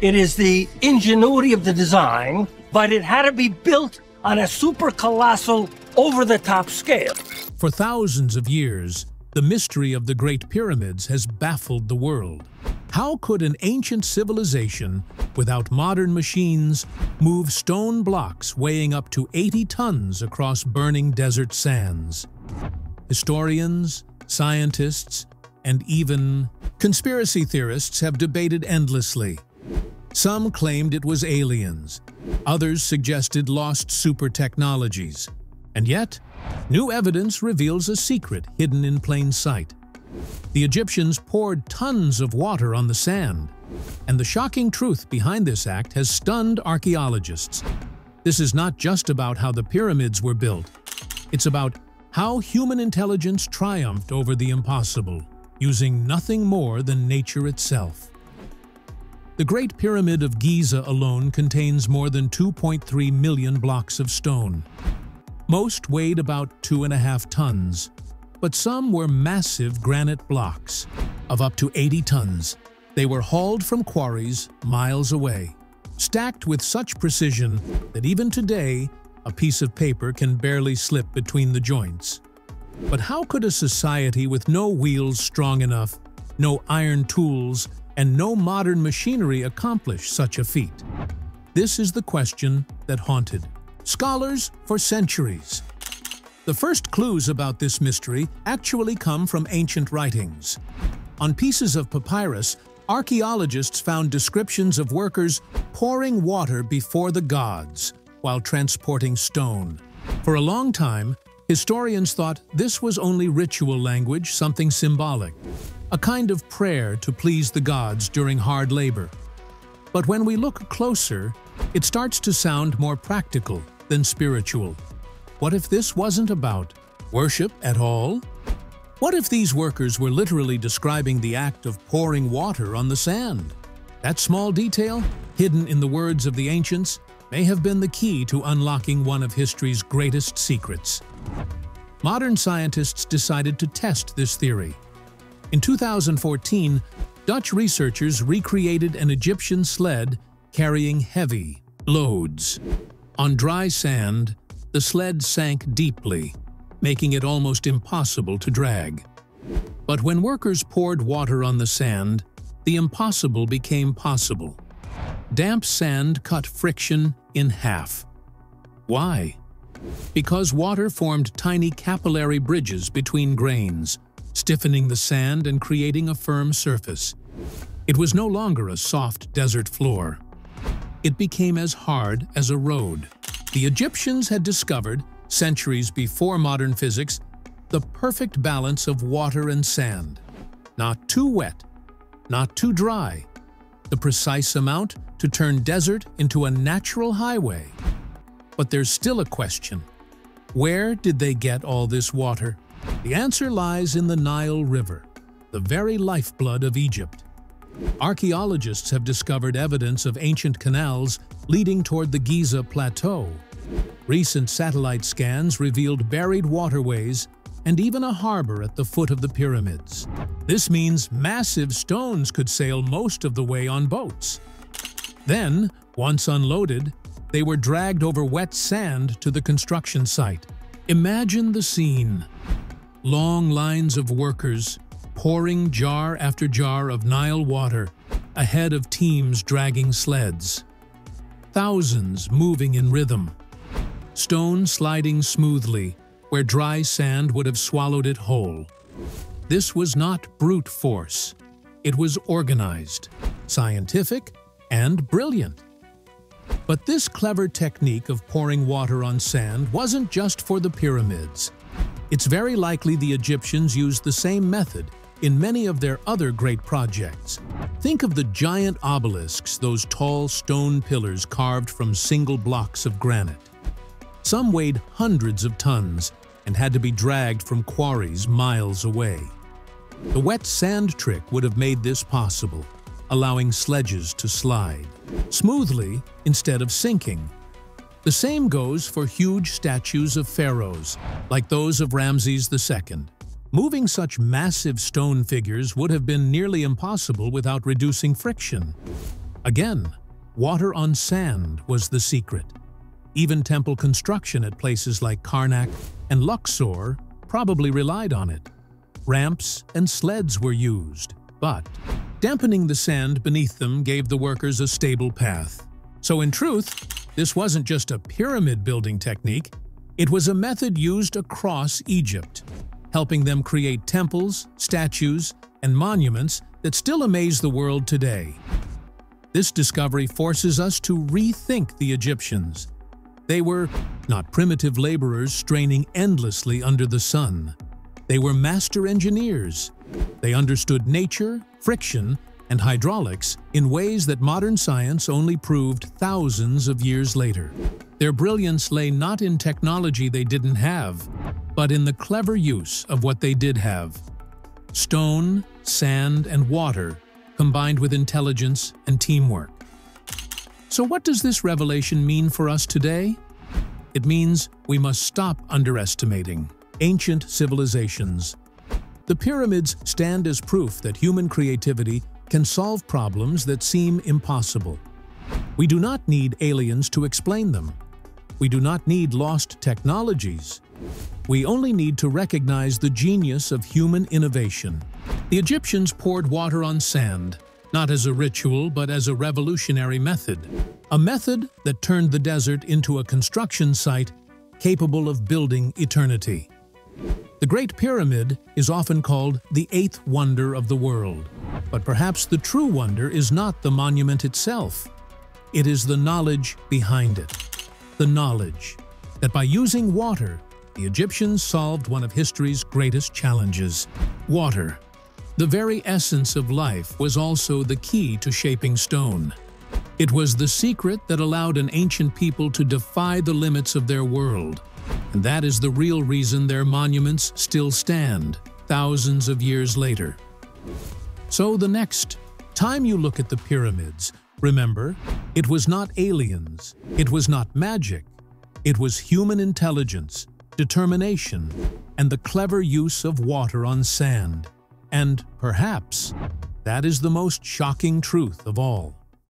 It is the ingenuity of the design, but it had to be built on a super colossal, over the top scale. For thousands of years, the mystery of the Great Pyramids has baffled the world. How could an ancient civilization, without modern machines, move stone blocks weighing up to 80 tons across burning desert sands? Historians, scientists, and even conspiracy theorists have debated endlessly. Some claimed it was aliens, others suggested lost super technologies. And yet, new evidence reveals a secret hidden in plain sight. The Egyptians poured tons of water on the sand, and the shocking truth behind this act has stunned archaeologists. This is not just about how the pyramids were built, it's about how human intelligence triumphed over the impossible, using nothing more than nature itself. The Great Pyramid of Giza alone contains more than 2.3 million blocks of stone. Most weighed about two and a half tons, but some were massive granite blocks of up to 80 tons. They were hauled from quarries miles away, stacked with such precision that even today, a piece of paper can barely slip between the joints. But how could a society with no wheels strong enough, no iron tools, and no modern machinery accomplish such a feat? This is the question that haunted scholars for centuries. The first clues about this mystery actually come from ancient writings. On pieces of papyrus, archaeologists found descriptions of workers pouring water before the gods while transporting stone. For a long time, historians thought this was only ritual language, something symbolic, a kind of prayer to please the gods during hard labor. But when we look closer, it starts to sound more practical than spiritual. What if this wasn't about worship at all? What if these workers were literally describing the act of pouring water on the sand? That small detail, hidden in the words of the ancients, may have been the key to unlocking one of history's greatest secrets. Modern scientists decided to test this theory. In 2014, Dutch researchers recreated an Egyptian sled carrying heavy loads. On dry sand, the sled sank deeply, making it almost impossible to drag. But when workers poured water on the sand, the impossible became possible. Damp sand cut friction in half. Why? Because water formed tiny capillary bridges between grains, stiffening the sand and creating a firm surface. It was no longer a soft desert floor. It became as hard as a road. The Egyptians had discovered, centuries before modern physics, the perfect balance of water and sand. Not too wet, not too dry. The precise amount to turn desert into a natural highway. But there's still a question. Where did they get all this water? The answer lies in the Nile River, the very lifeblood of Egypt. Archaeologists have discovered evidence of ancient canals leading toward the Giza Plateau. Recent satellite scans revealed buried waterways and even a harbor at the foot of the pyramids. This means massive stones could sail most of the way on boats. Then, once unloaded, they were dragged over wet sand to the construction site. Imagine the scene. Long lines of workers, pouring jar after jar of Nile water ahead of teams dragging sleds. Thousands moving in rhythm. Stone sliding smoothly where dry sand would have swallowed it whole. This was not brute force. It was organized, scientific, and brilliant. But this clever technique of pouring water on sand wasn't just for the pyramids. It's very likely the Egyptians used the same method in many of their other great projects. Think of the giant obelisks, those tall stone pillars carved from single blocks of granite. Some weighed hundreds of tons and had to be dragged from quarries miles away. The wet sand trick would have made this possible, allowing sledges to slide smoothly instead of sinking. The same goes for huge statues of pharaohs, like those of Ramses II. Moving such massive stone figures would have been nearly impossible without reducing friction. Again, water on sand was the secret. Even temple construction at places like Karnak and Luxor probably relied on it. Ramps and sleds were used, but dampening the sand beneath them gave the workers a stable path. So in truth, this wasn't just a pyramid building technique, it was a method used across Egypt, helping them create temples, statues, and monuments that still amaze the world today. This discovery forces us to rethink the Egyptians. They were not primitive laborers straining endlessly under the sun. They were master engineers. They understood nature, friction, and hydraulics in ways that modern science only proved thousands of years later. Their brilliance lay not in technology they didn't have, but in the clever use of what they did have. Stone, sand, and water combined with intelligence and teamwork. So what does this revelation mean for us today? It means we must stop underestimating ancient civilizations. The pyramids stand as proof that human creativity can solve problems that seem impossible. We do not need aliens to explain them. We do not need lost technologies. We only need to recognize the genius of human innovation. The Egyptians poured water on sand, not as a ritual but as a revolutionary method. A method that turned the desert into a construction site capable of building eternity. The Great Pyramid is often called the eighth wonder of the world. But perhaps the true wonder is not the monument itself. It is the knowledge behind it. The knowledge that by using water, the Egyptians solved one of history's greatest challenges. Water, the very essence of life, was also the key to shaping stone. It was the secret that allowed an ancient people to defy the limits of their world. And that is the real reason their monuments still stand, thousands of years later. So the next time you look at the pyramids, remember, it was not aliens, it was not magic, it was human intelligence, determination, and the clever use of water on sand. And perhaps that is the most shocking truth of all.